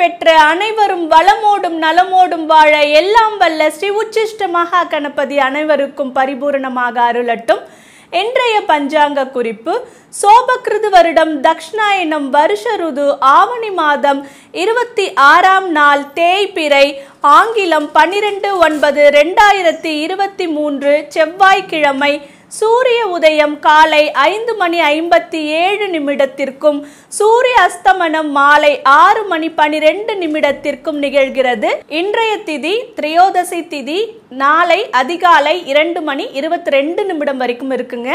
பெற்ற அனைவரும் வளமோடும் நலமோடும் வாழ எல்லாம் வல்ல ஸ்ரீ உச்சிஷ்ட மகா கணபதி அனைவருக்கும் பரிபூரணமாக அருளட்டும். இன்றைய பஞ்சாங்க குறிப்பு சோபகிருது வருடம் தக்ஷணாயனம் வருஷ ருது ஆவணி மாதம் இருபத்தி ஆறாம் நாள் தேய்பிறை ஆங்கிலம் பன்னிரெண்டு ஒன்பது ரெண்டாயிரத்தி இருபத்தி மூன்று செவ்வாய்க்கிழமை சூரிய உதயம் காலை ஐந்து மணி ஐம்பத்தி ஏழு நிமிடத்திற்கும் சூரிய அஸ்தமனம் மாலை ஆறு மணி பனிரெண்டு நிமிடத்திற்கும் நிகழ்கிறது. இன்றைய திதி திரையோதசி திதி நாளை அதிகாலை இரண்டு மணி இருபத்தி ரெண்டு நிமிடம் வரைக்கும் இருக்குங்க.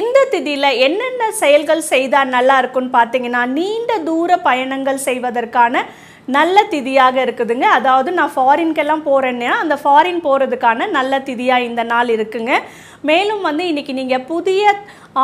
இந்த திதியில் என்னென்ன செயல்கள் செய்தால் நல்லா இருக்கும்னு பார்த்தீங்கன்னா நீண்ட தூர பயணங்கள் செய்வதற்கான நல்ல திதியாக இருக்குதுங்க. அதாவது நான் ஃபாரின்க்கெல்லாம் போகிறேன்னா அந்த ஃபாரின் போகிறதுக்கான நல்ல திதியாக இந்த நாள் இருக்குங்க. மேலும் வந்து இன்றைக்கி நீங்கள் புதிய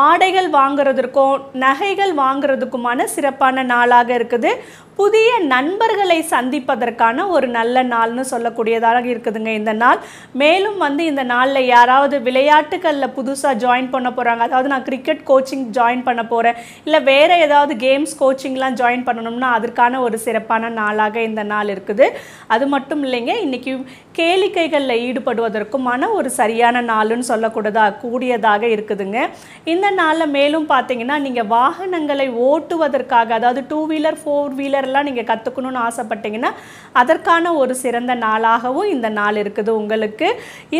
ஆடைகள் வாங்குறதற்கும் நகைகள் வாங்குறதுக்குமான சிறப்பான நாளாக இருக்குது. புதிய நண்பர்களை சந்திப்பதற்கான ஒரு நல்ல நாள்னு சொல்லக்கூடியதாக இருக்குதுங்க இந்த நாள். மேலும் வந்து இந்த நாளில் யாராவது விளையாட்டுகளில் புதுசாக ஜாயின் பண்ண போகிறாங்க அதாவது நான் கிரிக்கெட் கோச்சிங் ஜாயின் பண்ண போகிறேன் இல்லை வேறு ஏதாவது கேம்ஸ் கோச்சிங்லாம் ஜாயின் பண்ணணும்னா அதற்கான ஒரு சிறப்பான நாளாக இந்த நாள் இருக்குது. அது மட்டும் இல்லைங்க இன்றைக்கி கேளிக்கைகளில் ஈடுபடுவதற்குமான ஒரு சரியான நாளுன்னு சொல்லக்கூடதாக கூடியதாக இருக்குதுங்க. இந்த நாளில் மேலும் பார்த்தீங்கன்னா நீங்கள் வாகனங்களை ஓட்டுவதற்காக அதாவது டூ வீலர் ஃபோர் வீலர்லாம் நீங்கள் கற்றுக்கணும்னு ஆசைப்பட்டீங்கன்னா அதற்கான ஒரு சிறந்த நாளாகவும் இந்த நாள் இருக்குது உங்களுக்கு.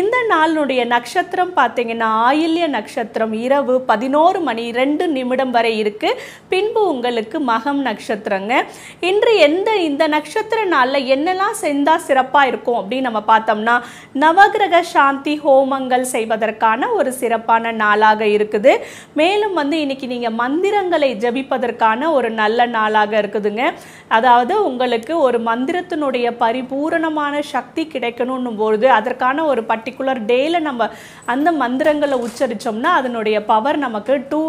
இந்த நாளினுடைய நட்சத்திரம் பார்த்தீங்கன்னா ஆயில்ய நட்சத்திரம் இரவு பதினோரு மணி ரெண்டு நிமிடம் வரை இருக்குது பின்பு உங்களுக்கு மகம் நட்சத்திரங்க. இன்று எந்த இந்த நட்சத்திர நாளில் என்னெல்லாம் செஞ்சால் சிறப்பாக இருக்கும் அப்படின்னு நம்ம பார்த்தோம்னா நவகிரக சாந்தி ஹோமங்கள் செய்வதற்கான ஒரு சிறப்பான நாளாக இருக்குது. மேலும் வந்து இன்னைக்கு நீங்கள் மந்திரங்களை ஜபிப்பதற்கான ஒரு நல்ல நாளாக இருக்குதுங்க. அதாவது உங்களுக்கு ஒரு மந்திரத்தினுடைய பரிபூரணமான சக்தி கிடைக்கணும் பொழுது அதற்கான ஒரு பர்டிகுலர் டேல நம்ம அந்த மந்திரங்களை உச்சரித்தோம்னா அதனுடைய பவர் நமக்கு டூ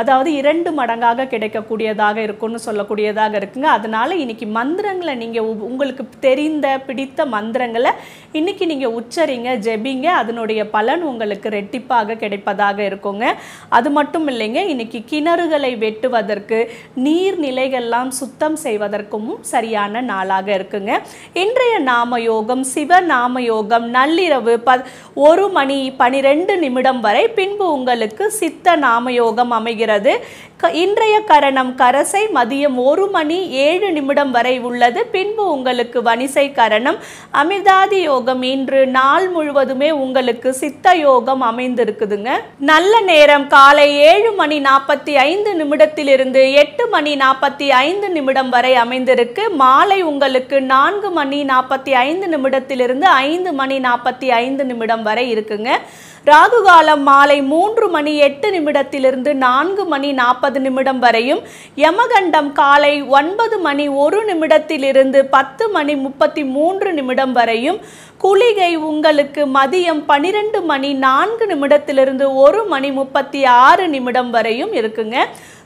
அதாவது இரண்டு மடங்காக கிடைக்கக்கூடியதாக இருக்கும்னு சொல்லக்கூடியதாக இருக்குங்க. அதனால இன்னைக்கு மந்திரங்களை நீங்கள் உங்களுக்கு தெரிந்த பிடித்த மந்திரங்களை இன்னைக்கு நீங்கள் உச்சரிங்க ஜெபிங்க. அதனுடைய பலன் உங்களுக்கு ரெட்டிப்பாக கிடைப்பதாக இருக்குங்க. அது மட்டும் இல்லைங்க இன்னைக்கு கிணறுகளை வெட்டுவதற்கு நீர்நிலைகள்லாம் சுத்தம் செய்வதற்கும் சரியான நாளாக இருக்குங்க. இன்றைய நாம யோகம் சிவ நாம யோகம் நள்ளிரவு ப ஒரு மணி பனிரெண்டு நிமிடம் வரை பின்பு உங்களுக்கு சித்த நாம யோகம் அமைகிறது. க- இன்றைய கரணம் கரசை மதியம் ஒரு மணி ஏழு நிமிடம் வரை உள்ளது. பின்பு உங்களுக்கு வனிசை கரணம் அமிர்தாதி யோகம் இன்று நாள் முழுவதுமே உங்களுக்கு சித்த யோகம் அமைந்திருக்குதுங்க. நல்ல நேரம். காலை ஏழு மணி நாற்பத்தி ஐந்து நிமிடத்திலிருந்து எட்டு மணி நாற்பத்தி ஐந்து நிமிடம் வரை அமைந்திருக்கு. மாலை உங்களுக்கு நான்கு மணி நாற்பத்தி ஐந்து நிமிடத்திலிருந்து ஐந்து மணி நாற்பத்தி ஐந்து நிமிடம் வரை இருக்குங்க. ராகு காலம் மாலை மூன்று மணி எட்டு நிமிடத்திலிருந்து நான்கு மணி நாற்பது நிமிடம் வரையும். யமகண்டம் காலை ஒன்பது மணி ஒரு நிமிடத்திலிருந்து பத்து மணி முப்பத்தி மூன்று நிமிடம் வரையும். குளிகை உங்களுக்கு மதியம் பனிரெண்டு மணி நான்கு நிமிடத்திலிருந்து ஒரு மணி முப்பத்தி ஆறு நிமிடம் வரையும் இருக்குங்க.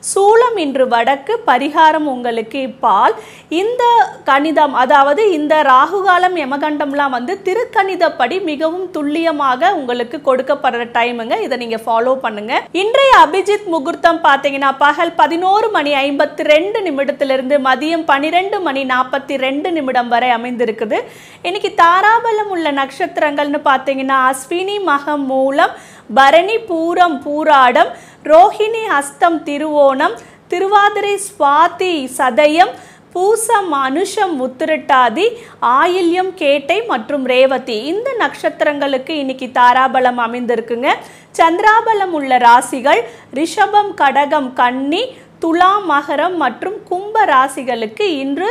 சூளம் இன்று வடக்கு பரிகாரம் உங்களுக்கு இப்பால். இந்த கணிதம் அதாவது இந்த ராகுகாலம் யமகண்டம்லாம் வந்து திருக்கணிதப்படி மிகவும் துல்லியமாக உங்களுக்கு கொடுக்கப்படுற டைமுங்க. இதை நீங்க ஃபாலோ பண்ணுங்க. இன்றைய அபிஜித் முகூர்த்தம் பார்த்தீங்கன்னா பகல் பதினோரு மணி ஐம்பத்தி ரெண்டு நிமிடத்திலிருந்து மதியம் பன்னிரெண்டு மணி நாற்பத்தி ரெண்டு நிமிடம் வரை அமைந்திருக்குது. இன்னைக்கு தாராபலம் உள்ள நட்சத்திரங்கள்னு பார்த்தீங்கன்னா அஸ்வினி மகம் மூலம் பரணி பூரம் பூராடம் ரோஹிணி ஹஸ்தம் திருவோணம் திருவாதிரை சுவாதி சதயம் பூசம் அனுஷம் உத்திரட்டாதி ஆயில்யம் கேட்டை மற்றும் ரேவதி. இந்த நட்சத்திரங்களுக்கு இன்னைக்கு தாராபலம் அமைந்திருக்குங்க. சந்திராபலம் உள்ள ராசிகள் ரிஷபம் கடகம் கன்னி துலா மகரம் மற்றும் கும்ப ராசிகளுக்கு இன்று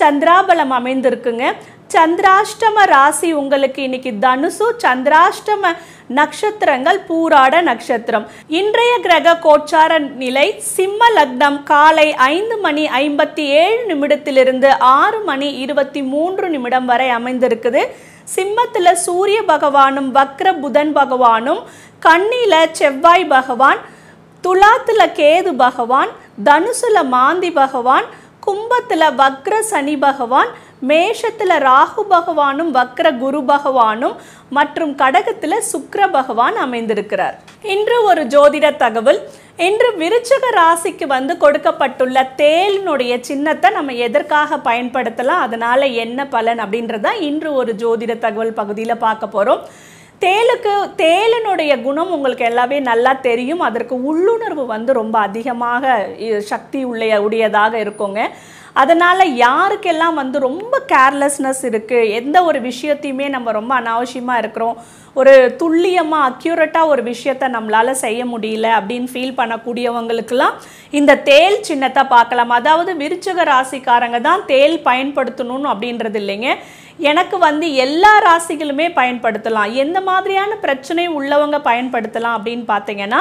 சந்திராபலம் அமைந்திருக்குங்க. சந்திராஷ்டம ராசி உங்களுக்கு இன்னைக்கு தனுசு சந்திராஷ்டம நட்சத்திரங்கள் பூராட நட்சத்திரம். இன்றைய கிரக கோச்சார நிலை சிம்ம லக்னம் காலை ஐந்து மணி ஐம்பத்தி ஏழு நிமிடத்திலிருந்து ஆறு மணி இருபத்தி மூன்று நிமிடம் வரை அமைந்திருக்குது. சிம்மத்தில் சூரிய பகவானும் வக்ர புதன் பகவானும் கன்னில செவ்வாய் பகவான் துலாத்தில் கேது பகவான் தனுசுல மாந்தி பகவான் கும்பத்தில் வக்ர சனி பகவான் மேஷத்தில் ராகு பகவானும் வக்ர குரு பகவானும் மற்றும் கடகத்தில் சுக்ர பகவான் அமைந்திருக்கிறார். இன்று ஒரு ஜோதிட தகவல். இன்று விருச்சக ராசிக்கு வந்து கொடுக்கப்பட்டுள்ள தேலினுடைய சின்னத்தை நம்ம எதற்காக பயன்படுத்தலாம் அதனால் என்ன பலன் அப்படின்றத இன்று ஒரு ஜோதிட தகவல் பகுதியில் பார்க்க போகிறோம் தேலுக்கு தேலினுடைய குணம் உங்களுக்கு எல்லாமே நல்லா தெரியும். அதற்கு உள்ளுணர்வு வந்து ரொம்ப அதிகமாக சக்தி உள்ள உடையதாக இருக்குங்க. அதனால் யாருக்கெல்லாம் வந்து ரொம்ப கேர்லெஸ்னஸ் இருக்குது எந்த ஒரு விஷயத்தையுமே நம்ம ரொம்ப அனாவசியமாக இருக்கிறோம் ஒரு துல்லியமாக அக்யூரட்டாக ஒரு விஷயத்த நம்மளால் செய்ய முடியல அப்படின்னு ஃபீல் பண்ணக்கூடியவங்களுக்கெல்லாம் இந்த தேல் சின்னத்தை பார்க்கலாம். அதாவது விருச்சக ராசிக்காரங்க தான் தேல் பயன்படுத்தணும்னு அப்படின்றது இல்லைங்க. எனக்கு வந்து எல்லா ராசிகளுமே பயன்படுத்தலாம். எந்த மாதிரியான பிரச்சனை உள்ளவங்க பயன்படுத்தலாம் அப்படின்னு பார்த்தீங்கன்னா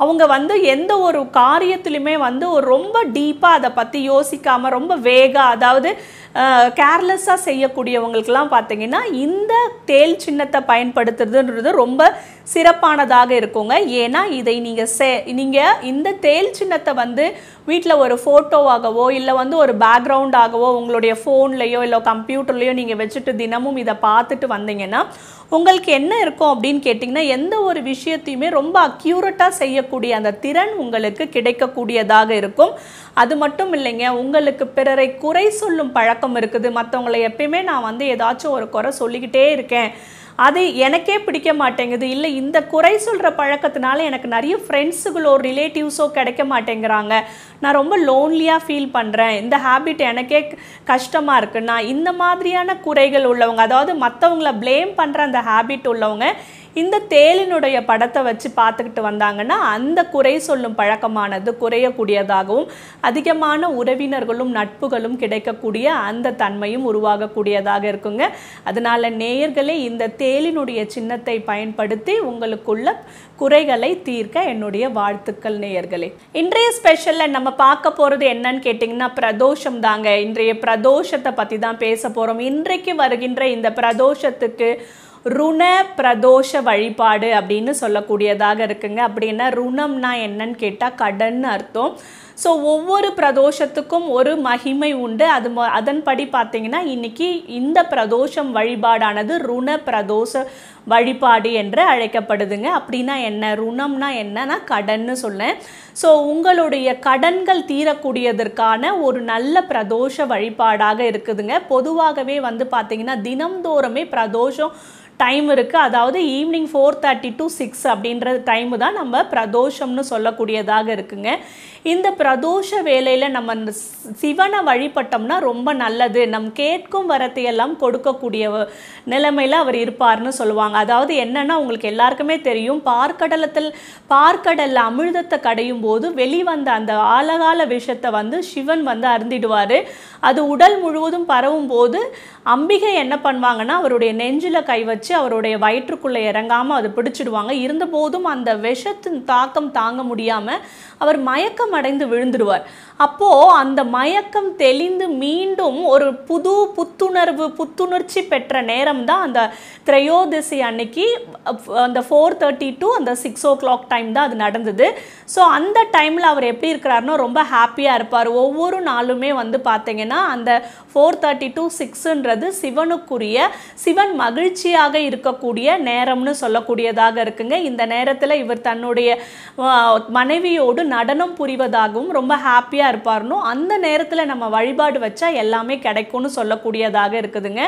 அவங்க வந்து எந்த ஒரு காரியத்துலையுமே வந்து ஒரு ரொம்ப டீப்பாக அதை பற்றி யோசிக்காமல் ரொம்ப வேகாக அதாவது கேர்லெஸ்ஸாக செய்யக்கூடியவங்களுக்கெல்லாம் பார்த்தீங்கன்னா இந்த தேல் சின்னத்தை பயன்படுத்துறதுன்றது ரொம்ப சிறப்பானதாக இருக்குங்க. ஏன்னா இதை நீங்கள் சே நீங்கள் இந்த தேல் சின்னத்தை வந்து வீட்டில் ஒரு ஃபோட்டோவாகவோ இல்லை வந்து ஒரு பேக்ரவுண்டாகவோ உங்களுடைய ஃபோன்லேயோ இல்லை கம்ப்யூட்டர்லேயோ நீங்கள் வச்சுட்டு தினமும் இதை பார்த்துட்டு வந்தீங்கன்னா உங்களுக்கு என்ன இருக்கும் அப்படின்னு கேட்டிங்கன்னா எந்த ஒரு விஷயத்தையுமே ரொம்ப அக்யூரட்டாக செய்யக்கூடிய அந்த திறன் உங்களுக்கு கிடைக்கக்கூடியதாக இருக்கும். அது மட்டும் இல்லைங்க உங்களுக்கு பிறரை குறை சொல்லும் பழக்கம் இருக்குது. மற்றவங்களை எப்பயுமே நான் வந்து ஏதாச்சும் ஒரு குறை சொல்லிக்கிட்டே இருக்கேன். அது எனக்கே பிடிக்க மாட்டேங்குது. இல்லை இந்த குறை சொல்கிற பழக்கத்தினால எனக்கு நிறைய ஃப்ரெண்ட்ஸுகளோ ரிலேட்டிவ்ஸோ கிடைக்க மாட்டேங்கிறாங்க. நான் ரொம்ப லோன்லியாக ஃபீல் பண்ணுறேன் இந்த ஹேபிட் எனக்கே கஷ்டமாக இருக்குன்னா இந்த மாதிரியான குறைகள் உள்ளவங்க அதாவது மற்றவங்கள ப்ளேம் பண்ணுற அந்த ஹேபிட் உள்ளவங்க இந்த தேலினுடைய படத்தை வச்சு பார்த்துக்கிட்டு வந்தாங்கன்னா அந்த குறை சொல்லும் பழக்கமானது குறையக்கூடியதாகவும் அதிகமான உறவினர்களும் நட்புகளும் கிடைக்கக்கூடிய அந்த தன்மையும் உருவாகக்கூடியதாக இருக்குங்க. அதனால நேயர்களே இந்த தேலினுடைய சின்னத்தை பயன்படுத்தி உங்களுக்குள்ள குறைகளை தீர்க்க என்னுடைய வாழ்த்துக்கள் நேயர்களே. இன்றைய ஸ்பெஷலில் நம்ம பார்க்க போகிறது என்னன்னு கேட்டிங்கன்னா பிரதோஷம் தாங்க. இன்றைய பிரதோஷத்தை பற்றி தான் பேச போகிறோம் இன்றைக்கு வருகின்ற இந்த பிரதோஷத்துக்கு ருண பிரதோஷ வழிபாடு அப்படின்னு சொல்லக்கூடியதாக இருக்குங்க. அப்படின்னா ருணம்னா என்னன்னு கேட்டால் கடன் அர்த்தம். ஸோ ஒவ்வொரு பிரதோஷத்துக்கும் ஒரு மகிமை உண்டு. அது மொ- அதன்படி பார்த்தீங்கன்னா இன்னைக்கு இந்த பிரதோஷம் வழிபாடானது ருண பிரதோஷ வழிபாடு என்று அழைக்கப்படுதுங்க. அப்படின்னா என்ன? ருணம்னா என்னன்னா கடன்னு சொன்னேன் ஸோ உங்களுடைய கடன்கள் தீரக்கூடியதற்கான ஒரு நல்ல பிரதோஷ வழிபாடாக இருக்குதுங்க. பொதுவாகவே வந்து பார்த்தீங்கன்னா தினம்தோறுமே பிரதோஷம் டைம் இருக்குது அதாவது evening four thirty to six அப்படின்ற டைமு தான் நம்ம பிரதோஷம்னு சொல்லக்கூடியதாக இருக்குங்க. இந்த பிரதோஷ வேலையில் நம்ம சிவனை வழிபட்டோம்னா ரொம்ப நல்லது. நம் கேட்கும் வரத்தையெல்லாம் கொடுக்கக்கூடிய நிலைமையில் அவர் இருப்பார்னு சொல்லுவாங்க. அதாவது என்னென்னா உங்களுக்கு எல்லாருக்குமே தெரியும் பார்க்கடலத்தில் பார்க்கடலில் அமிர்தத்தை கடையும் போது வெளிவந்த அந்த ஆலகால விஷத்தை வந்து சிவன் வந்து அருந்திடுவார். அது உடல் முழுவதும் பரவும் போது அம்பிகை என்ன பண்ணுவாங்கன்னா அவருடைய நெஞ்சில் கை வச்சு அவருடைய வயிற்றுக்குள்ளே இறங்காமல் அதை பிடிச்சிடுவாங்க. இருந்தபோதும் அந்த விஷத்தின் தாக்கம் தாங்க முடியாமல் அவர் மயக்கம் அடைந்து விழுந்துடுவார். அப்போது அந்த மயக்கம் தெளிந்து மீண்டும் ஒரு புது புத்துணர்வு புத்துணர்ச்சி பெற்ற நேரம் தான் அந்த திரையோதசி அன்னைக்கு அந்த ஃபோர் தேர்ட்டி டு அந்த சிக்ஸ் ஓ கிளாக் டைம் தான் அது நடந்தது. ஸோ அந்த டைமில் அவர் எப்படி இருக்கிறாருன்னா ரொம்ப ஹாப்பியாக இருப்பார். ஒவ்வொரு நாளுமே வந்து பார்த்தீங்கன்னா அந்த ஃபோர் தேர்ட்டி டு சிக்ஸுன்றது சிவனுக்குரிய சிவன் மகிழ்ச்சியாக இருக்கக்கூடிய நேரம்னு சொல்லக்கூடியதாக இருக்குங்க. இந்த நேரத்தில் இவர் தன்னுடைய மனைவியோடு நடனம் புரிவதாகவும் ரொம்ப ஹாப்பியாக இருப்பார்னோ அந்த நேரத்தில் நம்ம வழிபாடு வச்சா எல்லாமே கிடைக்கும்னு சொல்லக்கூடியதாக இருக்குதுங்க.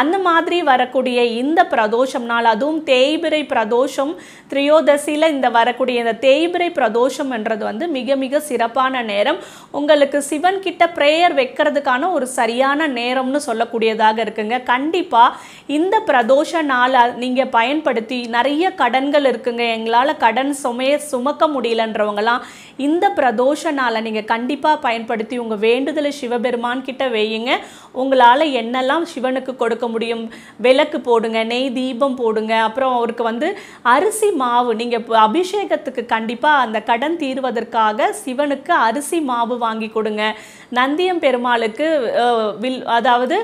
அந்த மாதிரி வரக்கூடிய இந்த பிரதோஷம் நாள் அதுவும் தேய்பிரை பிரதோஷம் திரியோதசியில் இந்த வரக்கூடிய இந்த தேய்பிரை பிரதோஷம்ன்றது வந்து மிக மிக சிறப்பான நேரம். உங்களுக்கு சிவன் கிட்ட ப்ரேயர் வைக்கிறதுக்கான ஒரு சரியான நேரம்னு சொல்லக்கூடியதாக இருக்குங்க. கண்டிப்பாக இந்த பிரதோஷ நாளாக நீங்கள் பயன்படுத்தி நிறைய கடன்கள் இருக்குங்க. எங்களால் கடன் சுமைய சுமக்க முடியலன்றவங்களாம் இந்த பிரதோஷ நாளை நீங்கள் கண்டிப்பாக பயன்படுத்தி உங்கள் வேண்டுதலை சிவபெருமான் கிட்ட வையுங்க. உங்களால் என்னெல்லாம் சிவனுக்கு கொடுக்க முடியும்? விளக்கு போடுங்க நெய் தீபம் போடுங்க. அப்புறம் அவருக்கு வந்து அரிசி மாவு நீங்கள் அபிஷேகத்துக்கு கண்டிப்பாக அந்த கடன் தீர்வதற்காக சிவனுக்கு அரிசி மாவு வாங்கி கொடுங்க. நந்தியம் பெருமாளுக்கு வில் அதாவது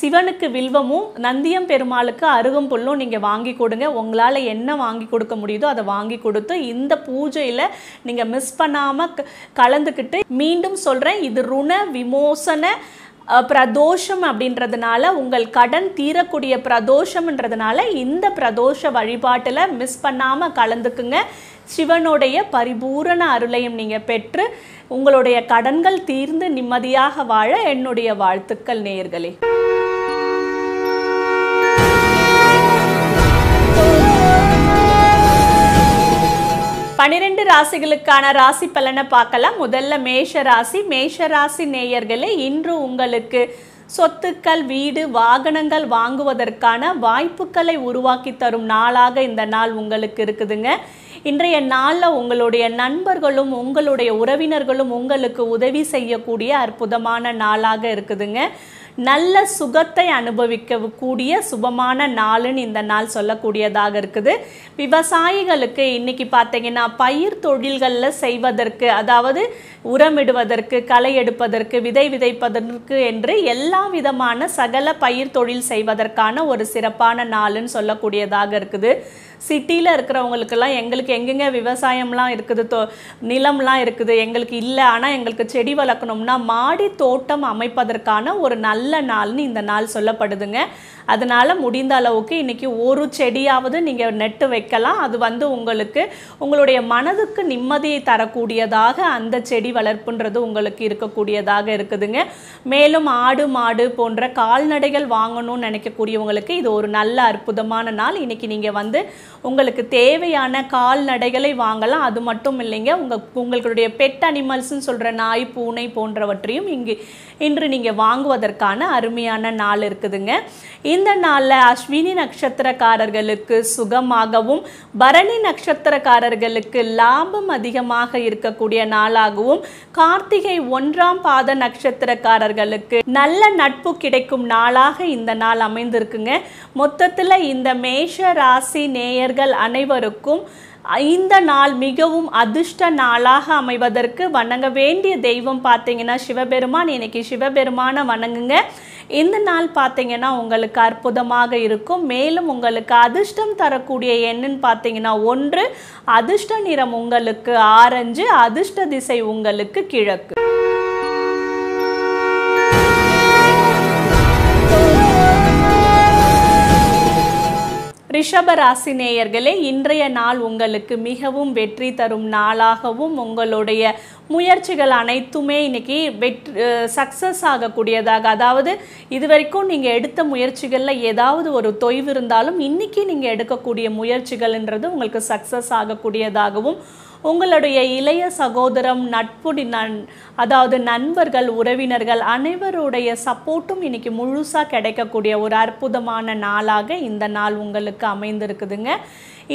சிவனுக்கு வில்வமும் நந்தியம் பெருமாளுக்கு அருகம்புல்லும் நீங்கள் வாங்கி கொடுங்க. உங்களால் என்ன வாங்கி கொடுக்க முடியுதோ அதை வாங்கி கொடுத்து இந்த பூஜையில் நீங்கள் மிஸ் பண்ணாமல் கலந்துக்கிட்டு மீண்டும் சொல்கிறேன் இது ருண விமோசன பிரதோஷம் அப்படின்றதுனால உங்கள் கடன் தீரக்கூடிய பிரதோஷம்ன்றதுனால இந்த பிரதோஷ வழிபாட்டில் மிஸ் பண்ணாமல் கலந்துக்குங்க. சிவனுடைய பரிபூரண அருளையும் நீங்கள் பெற்று உங்களுடைய கடன்கள் தீர்ந்து நிம்மதியாக வாழ என்னுடைய வாழ்த்துக்கள் நேர்களே பனிரெண்டு ராசிகளுக்கான ராசி பலனை பார்க்கலாம். முதல்ல மேஷ ராசி. மேஷ ராசி நேயர்களே இன்று உங்களுக்கு சொத்துக்கள் வீடு வாகனங்கள் வாங்குவதற்கான வாய்ப்புகளை உருவாக்கி தரும் நாளாக இந்த நாள் உங்களுக்கு இருக்குதுங்க. இன்றைய நாளில் உங்களுடைய நண்பர்களும் உங்களுடைய உறவினர்களும் உங்களுக்கு உதவி செய்யக்கூடிய அற்புதமான நாளாக இருக்குதுங்க. நல்ல சுகத்தை அனுபவிக்க கூடிய சுபமான நாளுன்னு இந்த நாள் சொல்லக்கூடியதாக இருக்குது. விவசாயிகளுக்கு இன்னைக்கு பார்த்தீங்கன்னா பயிர் தொழில்களில் செய்வதற்கு அதாவது உரமிடுவதற்கு களை எடுப்பதற்கு விதை விதைப்பதற்கு என்று எல்லா விதமான சகல பயிர் தொழில் செய்வதற்கான ஒரு சிறப்பான நாளுன்னு சொல்லக்கூடியதாக இருக்குது. சிட்டியில் இருக்கிறவங்களுக்கெல்லாம் எங்களுக்கு எங்கெங்கே விவசாயம்லாம் இருக்குது தோ நிலம்லாம் இருக்குது எங்களுக்கு இல்லை ஆனால் எங்களுக்கு செடி வளர்க்கணும்னா மாடி தோட்டம் அமைப்பதற்கான ஒரு நல்ல நாள்னு இந்த நாள் சொல்லப்படுதுங்க. அதனால் முடிந்த அளவுக்கு இன்றைக்கி ஒரு செடியாவது நீங்கள் நெட்டு வைக்கலாம். அது வந்து உங்களுக்கு உங்களுடைய மனதுக்கு நிம்மதியை தரக்கூடியதாக அந்த செடி வளர்ப்புன்றது உங்களுக்கு இருக்கக்கூடியதாக இருக்குதுங்க. மேலும் ஆடு மாடு போன்ற கால்நடைகள் வாங்கணும்னு நினைக்கக்கூடியவங்களுக்கு இது ஒரு நல்ல அற்புதமான நாள். இன்றைக்கி நீங்கள் வந்து உங்களுக்கு தேவையான கால்நடைகளை வாங்கலாம். அது மட்டும் இல்லைங்க உங்கள் உங்களுடைய பெட் அனிமல்ஸ்னு சொல்கிற நாய் பூனை போன்றவற்றையும் இங்கு இன்று நீங்கள் வாங்குவதற்கான அருமையான நாள் இருக்குதுங்க. இந்த நாளில் அஸ்வினி நட்சத்திரக்காரர்களுக்கு சுகமாகவும் பரணி நட்சத்திரக்காரர்களுக்கு லாபம் அதிகமாக இருக்கக்கூடிய நாளாகவும் கார்த்திகை ஒன்றாம் பாத நட்சத்திரக்காரர்களுக்கு நல்ல நட்பு கிடைக்கும் நாளாக இந்த நாள் அமைந்திருக்குங்க. மொத்தத்தில் இந்த மேஷ ராசி நேயர்கள் அனைவருக்கும் இந்த நாள் மிகவும் அதிர்ஷ்ட நாளாக அமைவதற்கு வணங்க வேண்டிய தெய்வம் பார்த்தீங்கன்னா சிவபெருமான். இன்னைக்கு சிவபெருமானை வணங்குங்க. இந்த நாள் பார்த்தீங்கன்னா உங்களுக்கு அற்புதமாக இருக்கும். மேலும் உங்களுக்கு அதிர்ஷ்டம் தரக்கூடிய எண்ணுன்னு பார்த்தீங்கன்னா ஒன்று அதிர்ஷ்ட நிறம் உங்களுக்கு ஆரஞ்சு அதிர்ஷ்ட திசை உங்களுக்கு கிழக்கு. ரிஷப நேயர்களே இன்றைய நாள் உங்களுக்கு மிகவும் வெற்றி தரும் நாளாகவும் உங்களுடைய முயற்சிகள் அனைத்துமே இன்னைக்கு வெற்றி சக்ஸஸ் ஆகக்கூடியதாக அதாவது இது வரைக்கும் நீங்கள் எடுத்த முயற்சிகளில் ஏதாவது ஒரு தொய்வு இருந்தாலும் இன்றைக்கி நீங்கள் எடுக்கக்கூடிய முயற்சிகள்ன்றது உங்களுக்கு சக்ஸஸ் ஆகக்கூடியதாகவும் உங்களுடைய இளைய சகோதரம் நட்பு நன் அதாவது நண்பர்கள் உறவினர்கள் அனைவருடைய சப்போர்ட்டும் இன்னைக்கு முழுசாக கிடைக்கக்கூடிய ஒரு அற்புதமான நாளாக இந்த நாள் உங்களுக்கு அமைந்திருக்குதுங்க.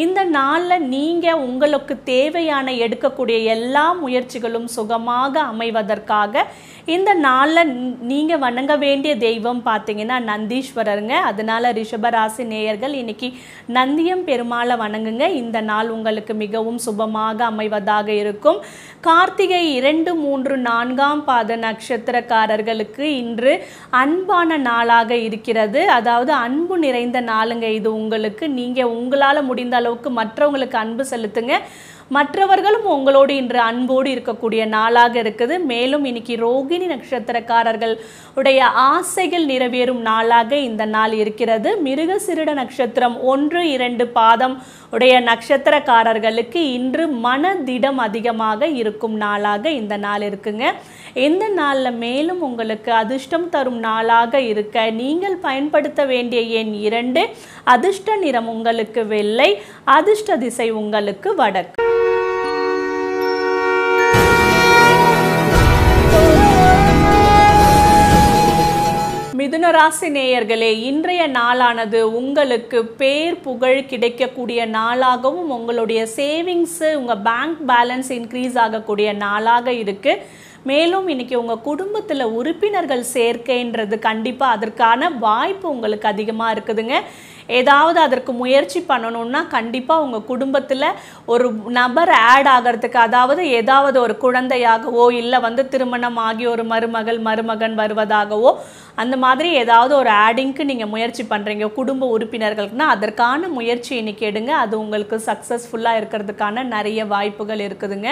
இந்த நாளில் நீங்கள் உங்களுக்கு தேவையான எடுக்கக்கூடிய எல்லா முயற்சிகளும் சுகமாக அமைவதற்காக இந்த நாளில் நீங்கள் வணங்க வேண்டிய தெய்வம் பார்த்தீங்கன்னா நந்தீஸ்வரருங்க. அதனால் ரிஷபராசி நேயர்கள் இன்றைக்கி நந்தியம் பெருமாளை வணங்குங்க. இந்த நாள் உங்களுக்கு மிகவும் சுபமாக அமைவதாக இருக்கும். கார்த்திகை இரண்டு மூன்று நான்காம் பாத நட்சத்திரக்காரர்களுக்கு இன்று அன்பான நாளாக இருக்கிறது. அதாவது அன்பு நிறைந்த நாளுங்க இது உங்களுக்கு. நீங்கள் உங்களால் முடிந்த அளவுக்கு மற்றவங்களுக்கு அன்பு செலுத்துங்க. மற்றவர்களும் உங்களோடு இன்று அன்போடு இருக்கக்கூடிய நாளாக இருக்குது. மேலும் இன்னைக்கு ரோகிணி நட்சத்திரக்காரர்கள் உடைய ஆசைகள் நிறைவேறும் நாளாக இந்த நாள் இருக்கிறது. மிருகசிருட நட்சத்திரம் ஒன்று இரண்டு பாதம் உடைய நட்சத்திரக்காரர்களுக்கு இன்று மனதிடம் அதிகமாக இருக்கும் நாளாக இந்த நாள் இருக்குங்க. இந்த நாளில் மேலும் உங்களுக்கு அதிர்ஷ்டம் தரும் நாளாக இருக்க நீங்கள் பயன்படுத்த வேண்டிய எண் இரண்டு அதிர்ஷ்ட நிறம் உங்களுக்கு வெள்ளை அதிர்ஷ்ட திசை உங்களுக்கு வடக்கு. மிதுன ராசி நேயர்களே இன்றைய நாளானது உங்களுக்கு பேர் புகழ் கிடைக்கக்கூடிய நாளாகவும் உங்களுடைய சேவிங்ஸு உங்கள் பேங்க் பேலன்ஸ் இன்க்ரீஸ் ஆகக்கூடிய நாளாக இருக்குது மேலும் இன்றைக்கி உங்கள் குடும்பத்தில் உறுப்பினர்கள் சேர்க்கைன்றது கண்டிப்பாக அதற்கான வாய்ப்பு உங்களுக்கு அதிகமாக இருக்குதுங்க. ஏதாவது அதற்கு முயற்சி பண்ணணும்னா கண்டிப்பாக உங்கள் குடும்பத்தில் ஒரு நபர் ஆட் ஆகிறதுக்கு அதாவது ஏதாவது ஒரு குழந்தையாகவோ இல்லை வந்து திருமணம் ஆகி ஒரு மருமகள் மருமகன் வருவதாகவோ அந்த மாதிரி ஏதாவது ஒரு ஆடிங்க்கு நீங்கள் முயற்சி பண்ணுறீங்க குடும்ப உறுப்பினர்களுக்குனா அதற்கான முயற்சி இன்னைக்கு எடுங்க. அது உங்களுக்கு சக்ஸஸ்ஃபுல்லாக இருக்கிறதுக்கான நிறைய வாய்ப்புகள் இருக்குதுங்க.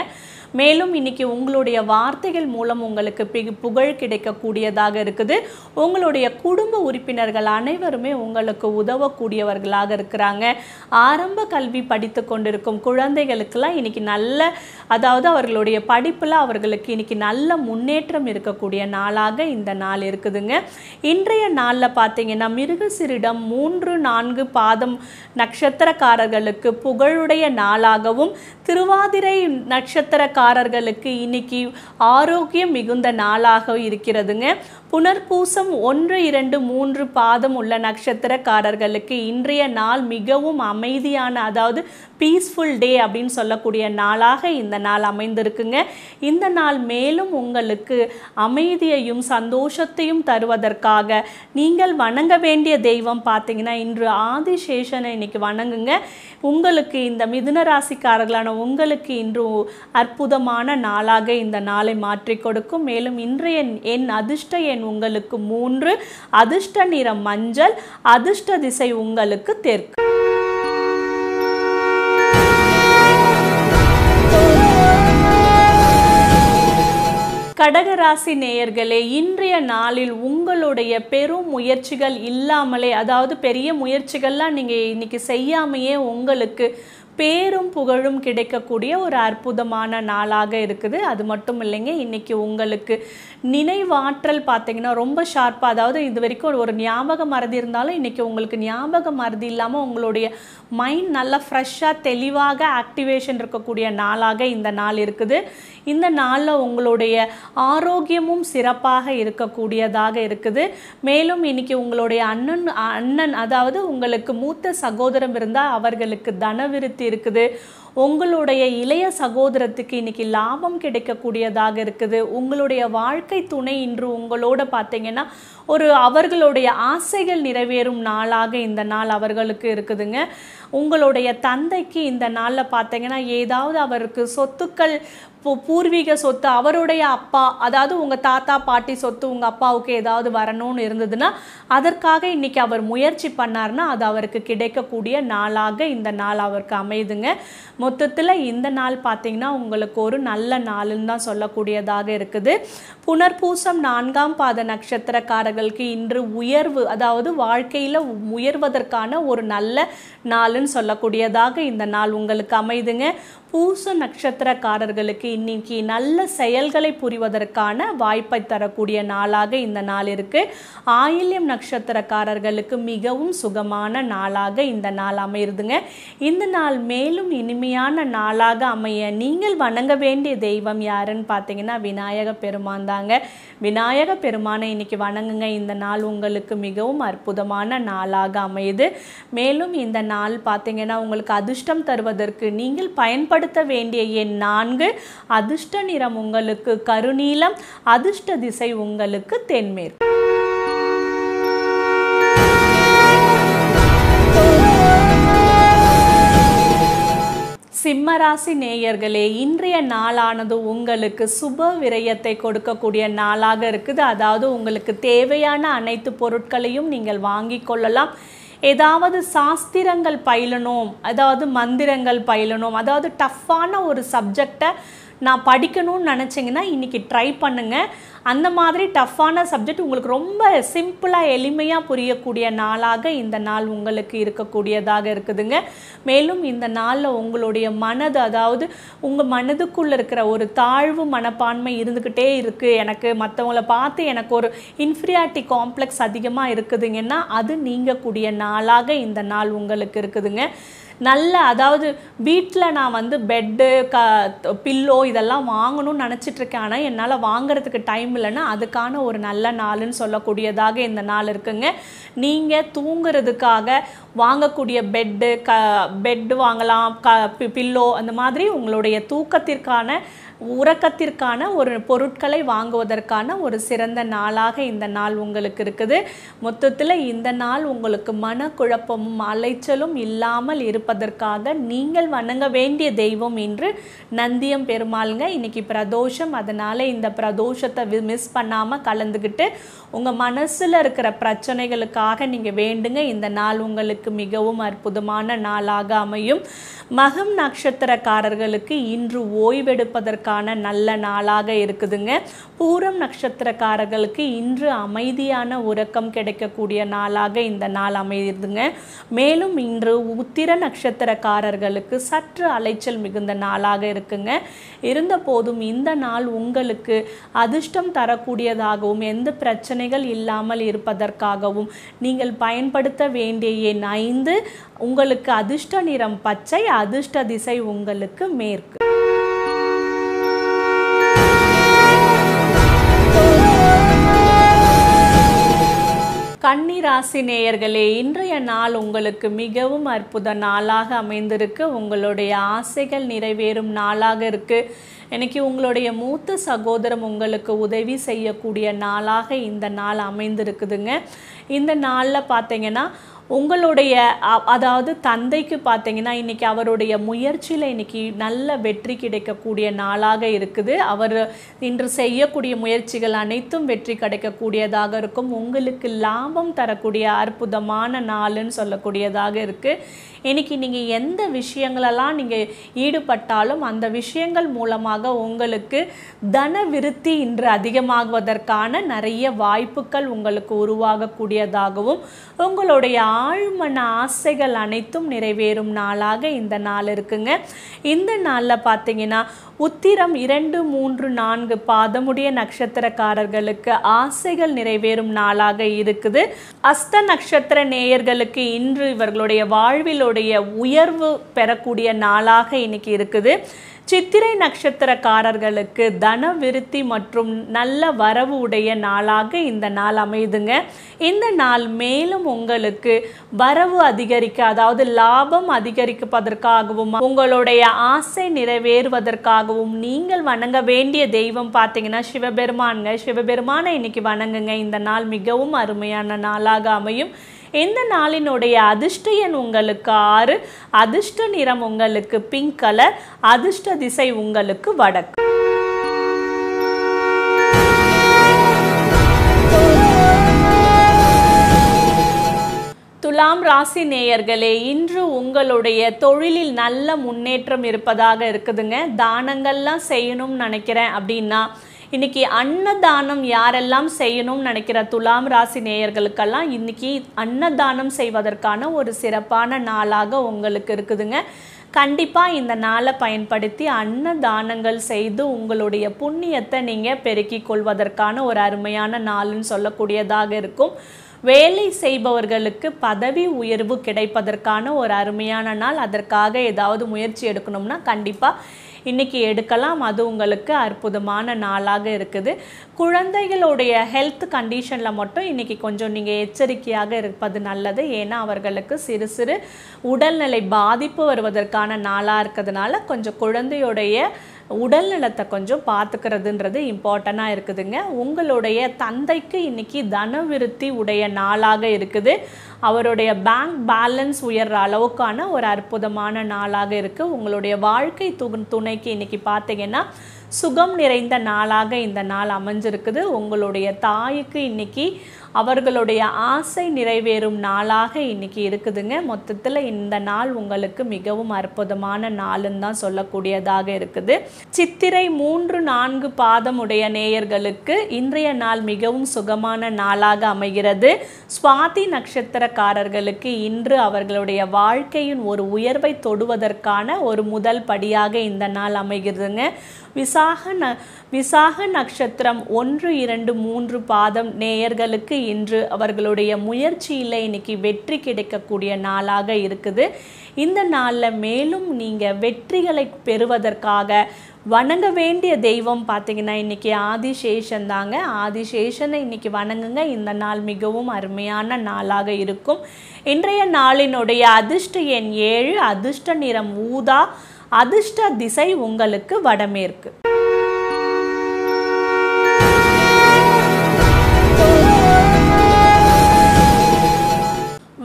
மேலும் இன்னைக்கு உங்களுடைய வார்த்தைகள் மூலம் உங்களுக்கு பி- புகழ் கிடைக்கக்கூடியதாக இருக்குது. உங்களுடைய குடும்ப உறுப்பினர்கள் அனைவருமே உங்களுக்கு உதவக்கூடியவர்களாக இருக்கிறாங்க. ஆரம்ப கல்வி படித்து கொண்டிருக்கும் குழந்தைகளுக்கெல்லாம் இன்னைக்கு நல்ல அதாவது அவர்களுடைய படிப்பில் அவர்களுக்கு இன்னைக்கு நல்ல முன்னேற்றம் இருக்கக்கூடிய நாளாக இந்த நாள் இருக்குதுங்க. இன்றைய நாளில் பார்த்தீங்கன்னா மிருகசிரிடம் மூன்று நான்கு பாதம் நட்சத்திரக்காரர்களுக்கு புகழுடைய நாளாகவும் திருவாதிரை நட்சத்திரக்காரர்களுக்கு இன்னைக்கு ஆரோக்கியம் மிகுந்த நாளாக இருக்கிறதுங்க. புனர்பூசம் ஒன்று இரண்டு மூன்று பாதம் உள்ள நட்சத்திரக்காரர்களுக்கு இன்றைய நாள் மிகவும் அமைதியான அதாவது பீஸ்ஃபுல் டே அப்படின்னு சொல்லக்கூடிய நாளாக இந்த நாள் அமைந்திருக்குங்க. இந்த நாள் மேலும் உங்களுக்கு அமைதியையும் சந்தோஷத்தையும் தருவதற்காக நீங்கள் வணங்க வேண்டிய தெய்வம் பார்த்தீங்கன்னா இன்று ஆதிசேஷனை இன்னைக்கு வணங்குங்க. உங்களுக்கு இந்த மிதுன ராசிக்காரர்களான உங்களுக்கு இன்று அற்புதமான நாளாக இந்த நாளை மாற்றி கொடுக்கும். மேலும் இன்றைய என் அதிர்ஷ்ட எண் உங்களுக்கு மூன்று அதிர்ஷ்ட நிறம் மஞ்சள் அதிர்ஷ்ட திசை உங்களுக்கு தெற்கு. கடகராசி நேயர்களே இன்றைய நாளில் உங்களுடைய பெரும் முயற்சிகள் இல்லாமலே அதாவது பெரிய முயற்சிகள்லாம் நீங்கள் இன்னைக்கு செய்யாமையே உங்களுக்கு பேரும் புகழும் கிடைக்கக்கூடிய ஒரு அற்புதமான நாளாக இருக்குது. அது மட்டும் இல்லைங்க இன்னைக்கு உங்களுக்கு நினைவாற்றல் பார்த்தீங்கன்னா ரொம்ப ஷார்ப்பாக அதாவது இது வரைக்கும் ஒரு ஞாபக மறதி இருந்தாலும் இன்னைக்கு உங்களுக்கு ஞாபக மறதி இல்லாமல் உங்களுடைய மைண்ட் நல்லா ஃப்ரெஷ்ஷாக தெளிவாக ஆக்டிவேஷன் இருக்கக்கூடிய நாளாக இந்த நாள் இருக்குது. இந்த நாளில் உங்களுடைய ஆரோக்கியமும் சிறப்பாக இருக்கக்கூடியதாக இருக்குது. மேலும் இன்னைக்கு உங்களுடைய அண்ணன் அண்ணன் அதாவது உங்களுக்கு மூத்த சகோதரம் இருந்தால் அவர்களுக்கு தனவிருத்தி இருக்குது. உங்களுடைய இளைய சகோதரத்துக்கு இன்னைக்கு லாபம் கிடைக்கக்கூடியதாக இருக்குது. உங்களுடைய வாழ்க்கை துணை இன்று உங்களோட பார்த்தீங்கன்னா ஒரு அவர்களுடைய ஆசைகள் நிறைவேறும் நாளாக இந்த நாள் அவர்களுக்கு இருக்குதுங்க. உங்களுடைய தந்தைக்கு இந்த நாளில் பார்த்தீங்கன்னா ஏதாவது அவருக்கு சொத்துக்கள் பூர்வீக சொத்து அவருடைய அப்பா அதாவது உங்கள் தாத்தா பாட்டி சொத்து உங்கள் அப்பாவுக்கு ஏதாவது வரணும்னு இருந்ததுன்னா அதற்காக இன்னைக்கு அவர் முயற்சி பண்ணார்னா அது அவருக்கு கிடைக்கக்கூடிய நாளாக இந்த நாள் அவருக்கு அமையுதுங்க மொத்தத்தில் இந்த நாள் பார்த்திங்கன்னா உங்களுக்கு ஒரு நல்ல நாளுன்னு தான் சொல்லக்கூடியதாக இருக்குது. புனர்பூசம் நான்காம் பாத நட்சத்திரக்காரர்களுக்கு இன்று உயர்வு அதாவது வாழ்க்கையில் உயர்வதற்கான ஒரு நல்ல நாளுன்னு சொல்லக்கூடியதாக இந்த நாள் உங்களுக்கு அமையுதுங்க பூச நட்சத்திரக்காரர்களுக்கு இன்னைக்கு நல்ல செயல்களை புரிவதற்கான வாய்ப்பை தரக்கூடிய நாளாக இந்த நாள் இருக்கு. ஆயில்யம் நட்சத்திரக்காரர்களுக்கு மிகவும் சுகமான நாளாக இந்த நாள் அமையுதுங்க இந்த நாள் மேலும் இனிமையான நாளாக அமைய நீங்கள் வணங்க வேண்டிய தெய்வம் யாருன்னு பார்த்தீங்கன்னா விநாயக பெருமான் தாங்க. விநாயக பெருமானை இன்னைக்கு வணங்குங்க. இந்த நாள் உங்களுக்கு மிகவும் அற்புதமான நாளாக அமையுது. மேலும் இந்த நாள் பார்த்தீங்கன்னா உங்களுக்கு அதிர்ஷ்டம் தருவதற்கு நீங்கள் பயன்படுத்த வேண்டிய எண் நான்கு அதிர்ஷ்ட நிறம் உங்களுக்கு கருநீலம் அதிர்ஷ்ட திசை உங்களுக்கு தென்மேற்கு. சிம்மராசி நேயர்களே இன்றைய நாளானது உங்களுக்கு சுப விரயத்தை கொடுக்கக்கூடிய நாளாக இருக்குது. அதாவது உங்களுக்கு தேவையான அனைத்து பொருட்களையும் நீங்கள் வாங்கிக் கொள்ளலாம். ஏதாவது சாஸ்திரங்கள் பயிலணும் அதாவது மந்திரங்கள் பயிலணும் அதாவது டஃப்பான ஒரு சப்ஜெக்டை நான் படிக்கணும்னு நினச்சிங்கன்னா இன்றைக்கி ட்ரை பண்ணுங்க. அந்த மாதிரி டஃப்பான சப்ஜெக்ட் உங்களுக்கு ரொம்ப சிம்பிளாக எளிமையாக புரியக்கூடிய நாளாக இந்த நாள் உங்களுக்கு இருக்கக்கூடியதாக இருக்குதுங்க. மேலும் இந்த நாளில் உங்களுடைய மனது அதாவது உங்கள் மனதுக்குள்ளே இருக்கிற ஒரு தாழ்வு மனப்பான்மை இருந்துக்கிட்டே இருக்குது எனக்கு மற்றவங்கள பார்த்து எனக்கு ஒரு இன்ஃபீரியாரிட்டி காம்ப்ளெக்ஸ் அதிகமாக இருக்குதுங்கன்னா அது நீங்கக்கூடிய நாளாக இந்த நாள் உங்களுக்கு இருக்குதுங்க. நல்ல அதாவது வீட்டில் நான் வந்து பெட்டு க பில்லோ இதெல்லாம் வாங்கணும்னு நினச்சிட்ருக்கேன். ஆனால் என்னால் வாங்குறதுக்கு டைம் இல்லைன்னா அதுக்கான ஒரு நல்ல நாளுன்னு சொல்லக்கூடியதாக இந்த நாள் இருக்குங்க. நீங்கள் தூங்குறதுக்காக வாங்கக்கூடிய பெட்டு க பெட்டு வாங்கலாம் க பில்லோ அந்த மாதிரி உங்களுடைய தூக்கத்திற்கான உறக்கத்திற்கான ஒரு பொருட்களை வாங்குவதற்கான ஒரு சிறந்த நாளாக இந்த நாள் உங்களுக்கு இருக்குது. மொத்தத்தில் இந்த நாள் உங்களுக்கு மனக்குழப்பமும் அலைச்சலும் இல்லாமல் இருப்பதற்காக நீங்கள் வணங்க வேண்டிய தெய்வம் என்று நந்தியம் பெருமாளுங்க. இன்னைக்கு பிரதோஷம். அதனால் இந்த பிரதோஷத்தை மிஸ் பண்ணாமல் கலந்துக்கிட்டு உங்கள் மனசில் இருக்கிற பிரச்சனைகளுக்காக நீங்கள் வேண்டுங்க. இந்த நாள் உங்களுக்கு மிகவும் அற்புதமான நாளாக அமையும். மகம் நட்சத்திரக்காரர்களுக்கு இன்று ஓய்வெடுப்பதற்காக உங்களுக்கான நல்ல நாளாக இருக்குதுங்க. பூரம் நட்சத்திரக்காரர்களுக்கு இன்று அமைதியான உறக்கம் கிடைக்கக்கூடிய நாளாக இந்த நாள் அமையுதுங்க. மேலும் இன்று உத்திர நட்சத்திரக்காரர்களுக்கு சற்று அலைச்சல் மிகுந்த நாளாக இருக்குங்க. இருந்த போதும் இந்த நாள் உங்களுக்கு அதிர்ஷ்டம் தரக்கூடியதாகவும் எந்த பிரச்சனைகள் இல்லாமல் இருப்பதற்காகவும் நீங்கள் பயன்படுத்த வேண்டிய எண் ஐந்து உங்களுக்கு அதிர்ஷ்ட நிறம் பச்சை அதிர்ஷ்ட திசை உங்களுக்கு மேற்கு. கன்னிராசி நேயர்களே இன்றைய நாள் உங்களுக்கு மிகவும் அற்புத நாளாக அமைந்திருக்கு. உங்களுடைய ஆசைகள் நிறைவேறும் நாளாக இருக்கு. எனக்கு உங்களுடைய மூத்த சகோதரம் உங்களுக்கு உதவி செய்யக்கூடிய நாளாக இந்த நாள் அமைந்திருக்குதுங்க. இந்த நாளில் பார்த்தீங்கன்னா உங்களுடைய அதாவது தந்தைக்கு பார்த்தீங்கன்னா இன்றைக்கி அவருடைய முயற்சியில் இன்னைக்கு நல்ல வெற்றி கிடைக்கக்கூடிய நாளாக இருக்குது. அவர் இன்று செய்யக்கூடிய முயற்சிகள் அனைத்தும் வெற்றி கிடைக்கக்கூடியதாக இருக்கும். உங்களுக்கு லாபம் தரக்கூடிய அற்புதமான நாளுன்னு சொல்லக்கூடியதாக இருக்குது இன்னைக்கு நீங்கள் எந்த விஷயங்களெல்லாம் நீங்கள் ஈடுபட்டாலும் அந்த விஷயங்கள் மூலமாக உங்களுக்கு தன விருத்தி இன்று அதிகமாகுவதற்கான நிறைய வாய்ப்புகள் உங்களுக்கு உருவாகக்கூடியதாகவும் உங்களுடைய ஆழ்மன ஆசைகள் அனைத்தும் நிறைவேறும் நாளாக இந்த நாள் இருக்குங்க. இந்த நாளில் பார்த்தீங்கன்னா உத்திரம் இரண்டு மூன்று நான்கு பாதமுடைய நட்சத்திரக்காரர்களுக்கு ஆசைகள் நிறைவேறும் நாளாக இருக்குது. அஸ்த நட்சத்திர நேயர்களுக்கு இன்று இவர்களுடைய வாழ்விலுடைய உயர்வு பெறக்கூடிய நாளாக இன்னைக்கு இருக்குது. சித்திரை நட்சத்திரக்காரர்களுக்கு தன விருத்தி மற்றும் நல்ல வரவு உடைய நாளாக இந்த நாள் அமையுதுங்க. இந்த நாள் மேலும் உங்களுக்கு வரவு அதிகரிக்க அதாவது லாபம் அதிகரிப்பதற்காகவும் உங்களுடைய ஆசை நிறைவேறுவதற்காகவும் நீங்கள் வணங்க வேண்டிய தெய்வம் பார்த்தீங்கன்னா சிவபெருமானுங்க. சிவபெருமானை இன்னைக்கு வணங்குங்க. இந்த நாள் மிகவும் அருமையான நாளாக அமையும். இந்த நாளினுடைய அதிர்ஷ்ட எண் உங்களுக்கு ஆறு அதிர்ஷ்ட நிறம் உங்களுக்கு பிங்க் கலர் அதிர்ஷ்ட திசை உங்களுக்கு வடக்கு. துலாம் ராசி நேயர்களே இன்று உங்களுடைய தொழிலில் நல்ல முன்னேற்றம் இருப்பதாக இருக்குதுங்க. தானங்கள்லாம் செய்யணும்னு நினைக்கிறேன் அப்படின்னா இன்னைக்கு அன்னதானம் யாரெல்லாம் செய்யணும்னு நினைக்கிற துலாம் ராசி நேயர்களுக்கெல்லாம் இன்னைக்கு அன்னதானம் செய்வதற்கான ஒரு சிறப்பான நாளாக உங்களுக்கு இருக்குதுங்க. கண்டிப்பாக இந்த நாளை பயன்படுத்தி அன்னதானங்கள் செய்து உங்களுடைய புண்ணியத்தை நீங்கள் பெருக்கிக் கொள்வதற்கான ஒரு அருமையான நாள்னு சொல்லக்கூடியதாக இருக்கும். வேலை செய்பவர்களுக்கு பதவி உயர்வு கிடைப்பதற்கான ஒரு அருமையான நாள். அதற்காக ஏதாவது முயற்சி எடுக்கணும்னா கண்டிப்பாக இன்னைக்கு எடுக்கலாம். அது உங்களுக்கு அற்புதமான நாளாக இருக்குது. குழந்தைகளுடைய ஹெல்த் கண்டிஷனில் மட்டும் இன்னைக்கு கொஞ்சம் நீங்கள் எச்சரிக்கையாக இருப்பது நல்லது. ஏன்னா அவர்களுக்கு சிறு சிறு உடல்நிலை பாதிப்பு வருவதற்கான நாளாக இருக்கிறதுனால கொஞ்சம் குழந்தையுடைய உடல் நலத்தை கொஞ்சம் பார்த்துக்கிறதுன்றது இம்பார்ட்டண்ட்டாக இருக்குதுங்க. உங்களுடைய தந்தைக்கு இன்னைக்கு தனவிருத்தி உடைய நாளாக இருக்குது. அவருடைய பேங்க் பேலன்ஸ் உயர்ற அளவுக்கான ஒரு அற்புதமான நாளாக இருக்குது உங்களுடைய வாழ்க்கை து துணைக்கு இன்னைக்கு பார்த்தீங்கன்னா சுகம் நிறைந்த நாளாக இந்த நாள் அமைஞ்சிருக்குது. உங்களுடைய தாய்க்கு இன்னைக்கு அவர்களுடைய ஆசை நிறைவேறும் நாளாக இன்னைக்கு இருக்குதுங்க. மொத்தத்தில் இந்த நாள் உங்களுக்கு மிகவும் அற்புதமான நாளுன்னு தான் சொல்லக்கூடியதாக இருக்குது. சித்திரை மூன்று நான்கு பாதமுடைய நேயர்களுக்கு இன்றைய நாள் மிகவும் சுகமான நாளாக அமைகிறது. சுவாதி நட்சத்திரக்காரர்களுக்கு இன்று அவர்களுடைய வாழ்க்கையின் ஒரு உயர்வை தொடுவதற்கான ஒரு முதல் படியாக இந்த நாள் அமைகிறதுங்க. விசாக ந விசாக நட்சத்திரம் ஒன்று இரண்டு மூன்று பாதம் நேயர்களுக்கு இன்று அவர்களுடைய முயற்சியில் இன்னைக்கு வெற்றி கிடைக்கக்கூடிய நாளாக இருக்குது. இந்த நாளில் மேலும் நீங்கள் வெற்றிகளை பெறுவதற்காக வணங்க வேண்டிய தெய்வம் பார்த்தீங்கன்னா இன்னைக்கு ஆதிசேஷன் தாங்க. ஆதிசேஷனை இன்னைக்கு வணங்குங்க. இந்த நாள் மிகவும் அருமையான நாளாக இருக்கும். இன்றைய நாளினுடைய அதிர்ஷ்ட எண் ஏழு அதிர்ஷ்ட நிறம் ஊதா அதிர்ஷ்ட திசை உங்களுக்கு வடமேற்கு.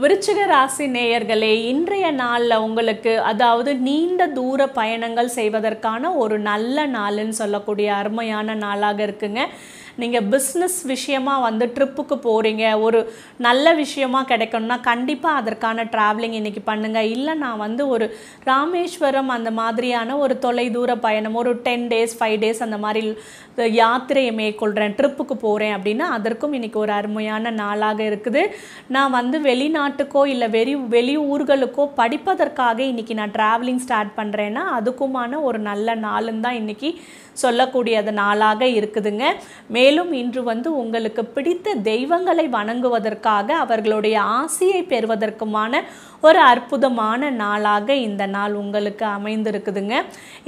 விருச்சிக ராசி நேயர்களே இன்றைய நாளில் உங்களுக்கு அதாவது நீண்ட தூர பயணங்கள் செய்வதற்கான ஒரு நல்ல நாளுன்னு சொல்லக்கூடிய அருமையான நாளாக இருக்குங்க. நீங்கள் பிஸ்னஸ் விஷயமாக வந்து ட்ரிப்புக்கு போகிறீங்க ஒரு நல்ல விஷயமா கிடைக்கணும்னா கண்டிப்பாக அதற்கான ட்ராவலிங் இன்னைக்கு பண்ணுங்கள் இல்லை நான் வந்து ஒரு ராமேஸ்வரம் அந்த மாதிரியான ஒரு தொலைதூர பயணம் ஒரு டென் டேஸ் ஃபைவ் டேஸ் அந்த மாதிரி யாத்திரையை மேற்கொள்கிறேன் ட்ரிப்புக்கு போகிறேன் அப்படின்னா அதற்கும் இன்றைக்கி ஒரு அருமையான நாளாக இருக்குது. நான் வந்து வெளிநாட்டுக்கோ இல்லை வெளி வெளி ஊர்களுக்கோ படிப்பதற்காக இன்றைக்கி நான் ட்ராவலிங் ஸ்டார்ட் பண்ணுறேன்னா அதுக்குமான ஒரு நல்ல நாளுன்னு தான் இன்றைக்கி சொல்லக்கூடியது நாளாக இருக்குதுங்க. மேலும் இன்று வந்து உங்களுக்கு பிடித்த தெய்வங்களை வணங்குவதற்காக அவர்களுடைய ஆசையை பெறுவதற்குமான ஒரு அற்புதமான நாளாக இந்த நாள் உங்களுக்கு அமைந்திருக்குதுங்க.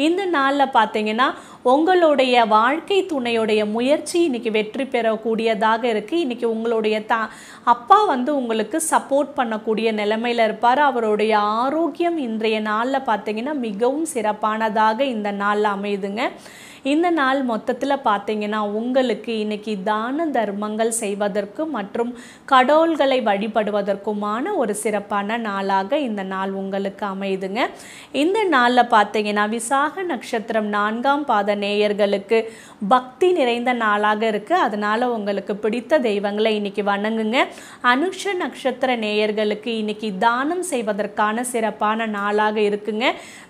இந்த நாளில் பார்த்தீங்கன்னா உங்களுடைய வாழ்க்கை துணையுடைய முயற்சி இன்றைக்கி வெற்றி பெறக்கூடியதாக இருக்குது இன்றைக்கி உங்களுடைய தா அப்பா வந்து உங்களுக்கு சப்போர்ட் பண்ணக்கூடிய நிலைமையில் இருப்பார். அவருடைய ஆரோக்கியம் இன்றைய நாளில் பார்த்தீங்கன்னா மிகவும் சிறப்பானதாக இந்த நாளில் அமையுதுங்க. இந்த நாள் மொத்தத்தில் பார்த்தீங்கன்னா உங்களுக்கு இன்னைக்கு தான தர்மங்கள் செய்வதற்கு மற்றும் கடவுள்களை வழிபடுவதற்குமான ஒரு சிறப்பான நாளாக இந்த நாள் உங்களுக்கு அமையுதுங்க. இந்த நாளில் பார்த்தீங்கன்னா விசாக நட்சத்திரம் நான்காம் பாத நேயர்களுக்கு பக்தி நிறைந்த நாளாக இருக்கு. அதனால உங்களுக்கு பிடித்த தெய்வங்களை இன்னைக்கு வணங்குங்க. அனுஷ நட்சத்திர நேயர்களுக்கு இன்னைக்கு தானம் செய்வதற்கான சிறப்பான நாளாக இருக்குங்க.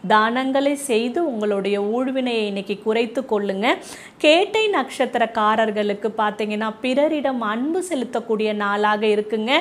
தானங்களை செய்து உங்களுடைய ஊழ்வினையை இன்னைக்கு குறைத்து கொள்ளுங்க கேட்டை நட்சத்திரக்காரர்களுக்கு பார்த்தீங்கன்னா பிறரிடம் அன்பு செலுத்தக்கூடிய நாளாக இருக்குங்க.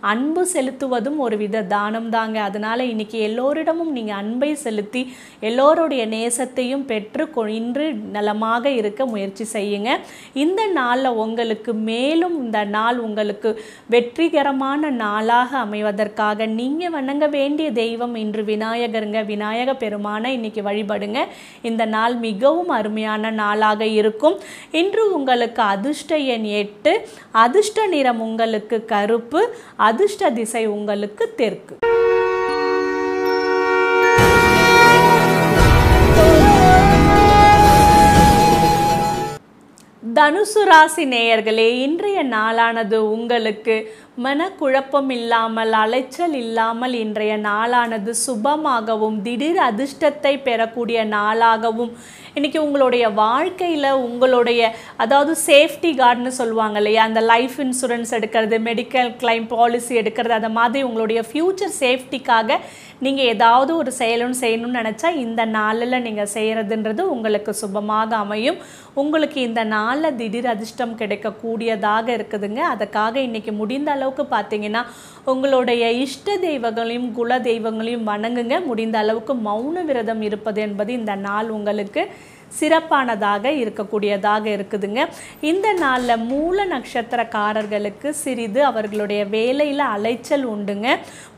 அன்பு செலுத்துவதும் ஒரு வித தானம் தாங்க அதனால இன்னைக்கு எல்லோரிடமும் நீங்க அன்பை செலுத்தி எல்லோருடைய நேசத்தையும் பெற்று இன்று நலமாக இருக்க முயற்சி செய்யுங்க. இந்த நாளில் உங்களுக்கு மேலும் இந்த நாள் உங்களுக்கு வெற்றிகரமான நாளாக அமைவதற்காக நீங்க வணங்க வேண்டிய தெய்வம் இன்று விநாயகருங்க. விநாயக பெருமானை இன்னைக்கு வழிபடுங்க. இந்த நாள் மிகவும் அருமையாக இனிமையான நாளாக இருக்கும். இன்று உங்களுக்கு அதிர்ஷ்ட எண் எட்டு அதிர்ஷ்ட நிறம் உங்களுக்கு கருப்பு அதிர்ஷ்ட திசை உங்களுக்கு தெற்கு. தனுசு ராசி நேயர்களே இன்றைய நாளானது உங்களுக்கு மனக்குழப்பம் இல்லாமல் அலைச்சல் இல்லாமல் இன்றைய நாளானது சுபமாகவும் திடீர் அதிர்ஷ்டத்தை பெறக்கூடிய நாளாகவும் இன்றைக்கி உங்களுடைய வாழ்க்கையில் உங்களுடைய அதாவது சேஃப்டி கார்டுன்னு சொல்லுவாங்க இல்லையா? அந்த லைஃப் இன்சூரன்ஸ் எடுக்கிறது மெடிக்கல் கிளைம் பாலிசி எடுக்கிறது அந்த மாதிரி உங்களுடைய ஃப்யூச்சர் சேஃப்டிக்காக நீங்கள் ஏதாவது ஒரு செயலும் செய்யணும்னு நினச்சா இந்த நாளில் நீங்கள் செய்கிறதுன்றது உங்களுக்கு சுபமாக அமையும். உங்களுக்கு இந்த நாளில் திடீர் அதிர்ஷ்டம் கிடைக்கக்கூடியதாக இருக்குதுங்க. அதுக்காக இன்றைக்கி முடிந்த அளவுக்கு பார்த்தீங்கன்னா உங்களுடைய இஷ்ட தெய்வங்களையும் குல தெய்வங்களையும் வணங்குங்க. முடிந்த அளவுக்கு மௌன விரதம் இருப்பது என்பது இந்த நாள் உங்களுக்கு சிறப்பானதாக இருக்கக்கூடியதாக இருக்குதுங்க. இந்த நாளில் மூல நட்சத்திரக்காரர்களுக்கு சிறிது அவர்களுடைய வேலையில் அலைச்சல் உண்டுங்க.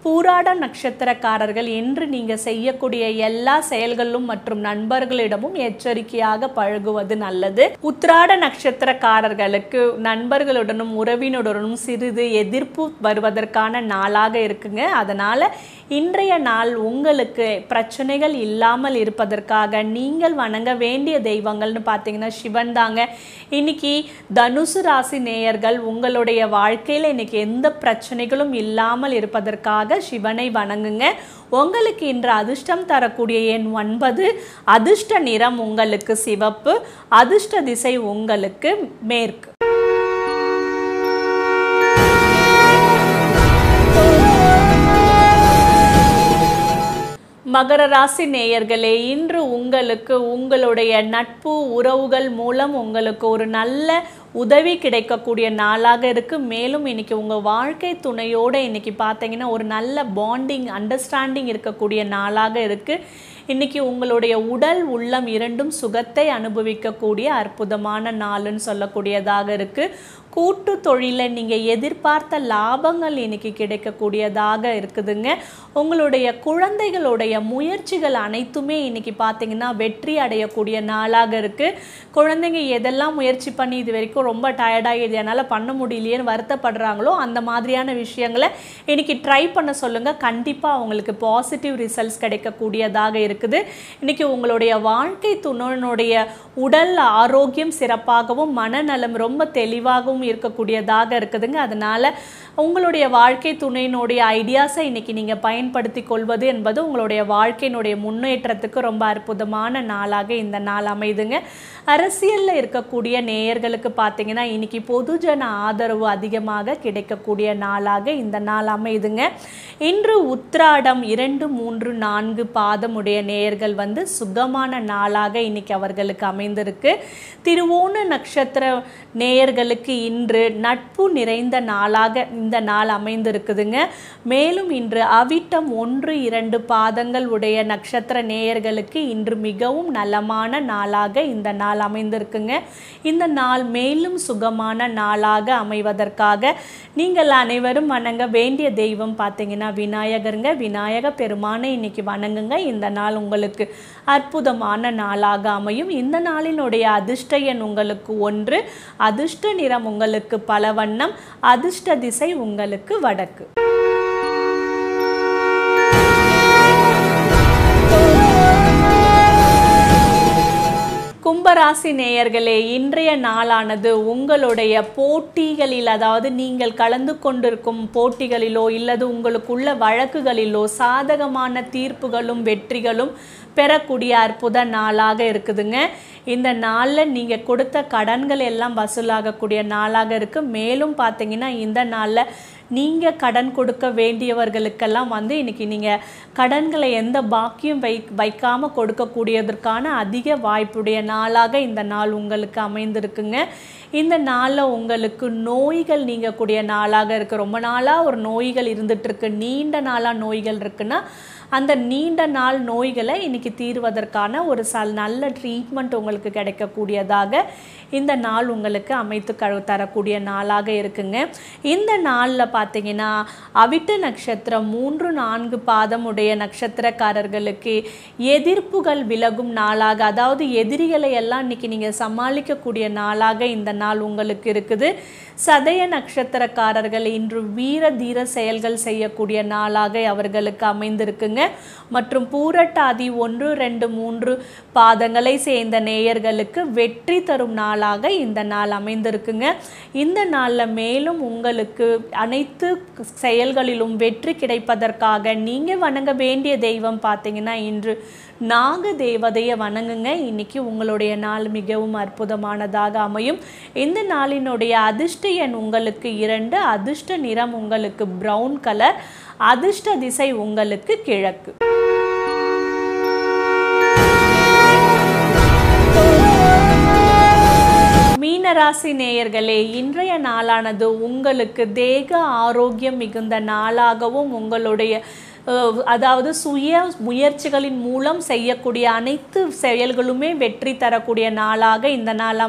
பூராட நட்சத்திரக்காரர்கள் என்று நீங்கள் செய்யக்கூடிய எல்லா செயல்களிலும் மற்றும் நண்பர்களிடமும் எச்சரிக்கையாக பழகுவது நல்லது. உத்திராட நட்சத்திரக்காரர்களுக்கு நண்பர்களுடனும் உறவினருடனும் சிறிது எதிர்ப்பு வருவதற்கான நாளாக இருக்குங்க. அதனால் இன்றைய நாள் உங்களுக்கு பிரச்சனைகள் இல்லாமல் இருப்பதற்காக நீங்கள் வணங்க வேண்டும் வேண்டிய தெய்வங்கள்னு பார்த்தீங்கன்னா சிவன் தாங்க. இன்னைக்கு தனுசு ராசி நேயர்கள் உங்களுடைய வாழ்க்கையில் இன்னைக்கு எந்த பிரச்சனைகளும் இல்லாமல் இருப்பதற்காக சிவனை வணங்குங்க. உங்களுக்கு இன்று அதிர்ஷ்டம் தரக்கூடிய எண் ஒன்பது அதிர்ஷ்ட நிறம் உங்களுக்கு சிவப்பு அதிர்ஷ்ட திசை உங்களுக்கு மேற்கு. மகர ராசி நேயர்களே இன்று உங்களுக்கு உங்களுடைய நட்பு உறவுகள் மூலம் உங்களுக்கு ஒரு நல்ல உதவி கிடைக்கக்கூடிய நாளாக இருக்குது மேலும் இன்னைக்கு உங்கள் வாழ்க்கை துணையோட இன்னைக்கு பார்த்தீங்கன்னா ஒரு நல்ல பாண்டிங் அண்டர்ஸ்டாண்டிங் இருக்கக்கூடிய நாளாக இருக்குது இன்னைக்கு உங்களுடைய உடல் உள்ளம் இரண்டும் சுகத்தை அனுபவிக்கக்கூடிய அற்புதமான நாளுன்னு சொல்லக்கூடியதாக இருக்குது கூட்டு தொழிலை நீங்கள் எதிர்பார்த்த லாபங்கள் இன்னைக்கு கிடைக்கக்கூடியதாக இருக்குதுங்க. உங்களுடைய குழந்தைகளுடைய முயற்சிகள் அனைத்துமே இன்றைக்கி பார்த்தீங்கன்னா வெற்றி அடையக்கூடிய நாளாக இருக்குது குழந்தைங்க எதெல்லாம் முயற்சி பண்ணி இது வரைக்கும் ரொம்ப டயர்டாகிடுது என்னால் பண்ண முடியலையேன்னு வருத்தப்படுறாங்களோ அந்த மாதிரியான விஷயங்களை இன்றைக்கி ட்ரை பண்ண சொல்லுங்கள் கண்டிப்பாக அவங்களுக்கு பாசிட்டிவ் ரிசல்ட்ஸ் கிடைக்கக்கூடியதாக இருக்குது. இன்றைக்கி உங்களுடைய வாழ்க்கை துணனுடைய உடல் ஆரோக்கியம் சிறப்பாகவும் மனநலம் ரொம்ப தெளிவாகவும் இருக்கக்கூடியதாக இருக்குதுங்க. அதனால் உங்களுடைய வாழ்க்கை துணையினுடைய ஐடியாஸை இன்னைக்கு நீங்கள் பயன்படுத்தி கொள்வது என்பது உங்களுடைய வாழ்க்கையினுடைய முன்னேற்றத்துக்கு ரொம்ப அற்புதமான நாளாக இந்த நாள் அமைதுங்க. அரசியலில் இருக்கக்கூடிய நேயர்களுக்கு பார்த்தீங்கன்னா இன்னைக்கு பொதுஜன ஆதரவு அதிகமாக கிடைக்கக்கூடிய நாளாக இந்த நாள் அமைதுங்க. இன்று உத்ராடம் இரண்டு மூன்று நான்கு பாதமுடைய நேயர்கள் வந்து சுகமான நாளாக இன்னைக்கு அவர்களுக்கு அமைந்திருக்கு. திருவோண நட்சத்திர நேயர்களுக்கு இன்று நட்பு நிறைந்த நாளாக இந்த நாள் அமைந்திருக்குதுங்க. மேலும் இன்று அவிட்டம் ஒன்று இரண்டு பாதங்கள் உடைய நட்சத்திர நேயர்களுக்கு இன்று மிகவும் நலமான நாளாக இந்த நாள் அமைந்திருக்குங்க. இந்த நாள் மேலும் சுகமான நாளாக அமைவதற்காக நீங்கள் அனைவரும் வணங்க வேண்டிய தெய்வம் பார்த்தீங்கன்னா விநாயகருங்க. விநாயக பெருமானை இன்னைக்கு வணங்குங்க. இந்த நாள் உங்களுக்கு அற்புதமான நாளாக அமையும். இந்த நாளினுடைய அதிர்ஷ்ட எண் உங்களுக்கு ஒன்று. அதிர்ஷ்ட நிறம் உங்களுக்கு பல வண்ணம் அதிர்ஷ்ட திசை உங்களுக்கு வடக்கு. கும்பராசி நேயர்களே இன்றைய நாளானது உங்களுடைய போட்டிகளில் அதாவது நீங்கள் கலந்து கொண்டிருக்கும் போட்டிகளிலோ இல்லது உங்களுக்குள்ள வழக்குகளிலோ சாதகமான தீர்ப்புகளும் வெற்றிகளும் பெறக்கூடிய அற்புத நாளாக இருக்குதுங்க. இந்த நாளில் நீங்கள் கொடுத்த கடன்கள் எல்லாம் வசூலாகக்கூடிய நாளாக இருக்குது மேலும் பார்த்தீங்கன்னா இந்த நாளில் நீங்கள் கடன் கொடுக்க வேண்டியவர்களுக்கெல்லாம் வந்து இன்னைக்கு நீங்கள் கடன்களை எந்த பாக்கியம் வை வைக்காமல் கொடுக்கக்கூடியதற்கான அதிக வாய்ப்புடைய நாளாக இந்த நாள் உங்களுக்கு அமைந்திருக்குங்க. இந்த நாளில் உங்களுக்கு நோய்கள் நீங்கக்கூடிய நாளாக இருக்குது ரொம்ப நாளாக ஒரு நோய்கள் இருந்துகிட்ருக்கு நீண்ட நாளாக நோய்கள் இருக்குன்னா அந்த நீண்ட நாள் நோய்களை இன்னைக்கு தீர்வதற்கான ஒரு சல் நல்ல ட்ரீட்மெண்ட் உங்களுக்கு கிடைக்கக்கூடியதாக இந்த நாள் உங்களுக்கு அமைத்து க தரக்கூடிய நாளாக இருக்குங்க. இந்த நாளில் பார்த்தீங்கன்னா அவிட்ட நட்சத்திரம் மூன்று நான்கு பாதம் உடைய நட்சத்திரக்காரர்களுக்கு எதிர்ப்புகள் விலகும் நாளாக அதாவது எதிரிகளை எல்லாம் இன்னைக்கு நீங்கள் சமாளிக்கக்கூடிய நாளாக இந்த நாள் உங்களுக்கு இருக்குது. சதய நட்சத்திரக்காரர்கள் இன்று வீர தீர செயல்கள் செய்யக்கூடிய நாளாக அவர்களுக்கு அமைந்திருக்குங்க. மற்றும் பூரட்டாதி ஒன்று ரெண்டு மூன்று பாதங்களை சேர்ந்த நேயர்களுக்கு வெற்றி தரும் நாளாக இந்த நாள் அமைந்திருக்குங்க. இந்த நாளில் மேலும் உங்களுக்கு அனைத்து செயல்களிலும் வெற்றி கிடைப்பதற்காக நீங்கள் வணங்க வேண்டிய தெய்வம் பார்த்தீங்கன்னா இன்று நாக தேவதையை வணங்குங்க. இன்னைக்கு உங்களுடைய நாள் மிகவும் அற்புதமானதாக அமையும். இந்த நாளினுடைய அதிர்ஷ்ட எண் உங்களுக்கு இரண்டு அதிர்ஷ்ட நிறம் உங்களுக்கு ப்ரௌன் கலர் அதிர்ஷ்ட திசை உங்களுக்கு கிழக்கு. மீனராசி நேயர்களே இன்றைய நாளானது உங்களுக்கு தேக ஆரோக்கியம் மிகுந்த நாளாகவும் உங்களுடைய அதாவது சுய முயற்சிகளின் மூலம் செய்யக்கூடிய அனைத்து செயல்களுமே வெற்றி தரக்கூடிய நாளாக இந்த நாள்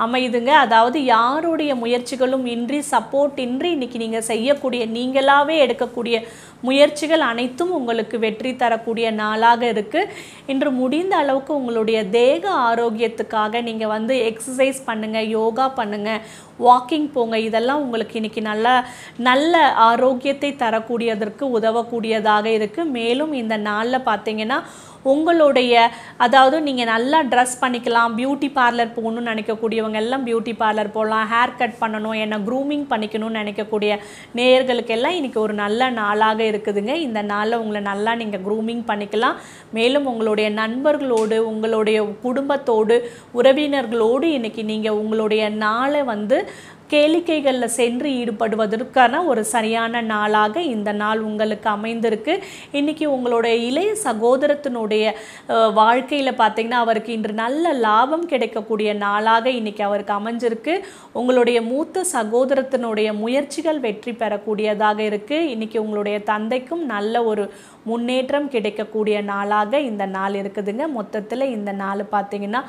அமையுதுங்க அதாவது யாருடைய முயற்சிகளும் இன்றி சப்போர்ட் இன்றி இன்னைக்கு நீங்கள் செய்யக்கூடிய நீங்களாகவே எடுக்கக்கூடிய முயற்சிகள் அனைத்தும் உங்களுக்கு வெற்றி தரக்கூடிய நாளாக இருக்குது இன்று முடிந்த அளவுக்கு உங்களுடைய தேக ஆரோக்கியத்துக்காக நீங்கள் வந்து எக்ஸசைஸ் பண்ணுங்கள் யோகா பண்ணுங்கள் வாக்கிங் போங்க. இதெல்லாம் உங்களுக்கு இன்னைக்கு நல்ல நல்ல ஆரோக்கியத்தை தரக்கூடியதற்கு உதவக்கூடியதாக இருக்குது மேலும் இந்த நாளில் பார்த்தீங்கன்னா உங்களுடைய அதாவது நீங்கள் நல்லா ட்ரெஸ் பண்ணிக்கலாம் பியூட்டி பார்லர் போகணும்னு நினைக்கக்கூடியவங்க எல்லாம் பியூட்டி பார்லர் போகலாம் ஹேர் கட் பண்ணணும் என்ன க்ரூமிங் பண்ணிக்கணும்னு நினைக்கக்கூடிய நேயர்களுக்கெல்லாம் இன்றைக்கி ஒரு நல்ல நாளாக இருக்குதுங்க. இந்த நாளில் உங்களை நல்லா நீங்கள் க்ரூமிங் பண்ணிக்கலாம். மேலும் உங்களுடைய நண்பர்களோடு உங்களுடைய குடும்பத்தோடு உறவினர்களோடு இன்னைக்கு நீங்கள் உங்களுடைய நாளை வந்து கேளிக்கைகளில் சென்று ஈடுபடுவதற்கான ஒரு சரியான நாளாக இந்த நாள் உங்களுக்கு அமைந்திருக்கு. இன்றைக்கி உங்களுடைய இளைய சகோதரத்தினுடைய வாழ்க்கையில் பார்த்திங்கன்னா பார்த்தீங்கன்னா அவருக்கு இன்று நல்ல லாபம் கிடைக்கக்கூடிய நாளாக இன்றைக்கி அவருக்கு அமைஞ்சிருக்கு. உங்களுடைய மூத்த சகோதரத்தினுடைய முயற்சிகள் வெற்றி பெறக்கூடியதாக இருக்குது இன்றைக்கி உங்களுடைய தந்தைக்கும் நல்ல ஒரு முன்னேற்றம் கிடைக்கக்கூடிய நாளாக இந்த நாள் இருக்குதுங்க. மொத்தத்தில் இந்த நாள் பார்த்தீங்கன்னா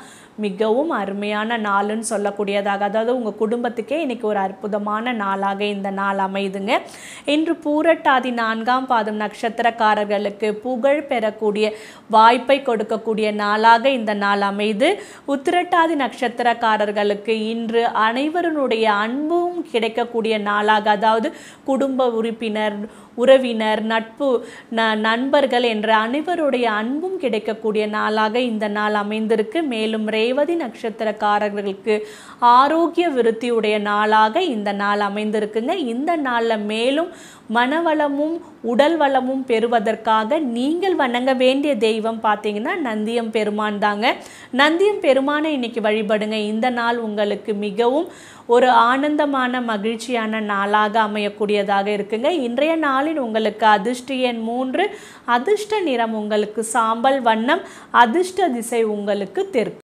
மிகவும் அருமையான நாளுன்னு சொல்லக்கூடியதாக அதாவது உங்கள் குடும்பத்துக்கே இன்றைக்கி ஒரு அற்புதமான நாளாக இந்த நாள் அமையுதுங்க. இன்று பூரட்டாதி நான்காம் பாதம் நட்சத்திரக்காரர்களுக்கு புகழ் பெறக்கூடிய வாய்ப்பை கொடுக்கக்கூடிய நாளாக இந்த நாள் அமைது உத்திரட்டாதி நட்சத்திரக்காரர்களுக்கு இன்று அனைவருடைய அன்பும் கிடைக்கக்கூடிய நாளாக அதாவது குடும்ப உறுப்பினர் உறவினர் நட்பு ந நண்பர்கள் என்ற அனைவருடைய அன்பும் கிடைக்கக்கூடிய நாளாக இந்த நாள் அமைந்திருக்கு. மேலும் ரேவதி நட்சத்திரக்காரர்களுக்கு ஆரோக்கிய விருத்தியுடைய நாளாக இந்த நாள் அமைந்திருக்குங்க. இந்த நாளில் மேலும் மனவளமும் உடல் வளமும் பெறுவதற்காக நீங்கள் வணங்க வேண்டிய தெய்வம் பார்த்தீங்கன்னா நந்தியம் பெருமான் தாங்க. நந்தியம் பெருமானை இன்னைக்கு வழிபடுங்க. இந்த நாள் உங்களுக்கு மிகவும் ஒரு ஆனந்தமான மகிழ்ச்சியான நாளாக அமையக்கூடியதாக இருக்குங்க. இன்றைய நாளின் உங்களுக்கு அதிர்ஷ்ட எண் மூன்று அதிர்ஷ்ட நிறம் உங்களுக்கு சாம்பல் வண்ணம் அதிர்ஷ்ட திசை உங்களுக்கு தெற்கு.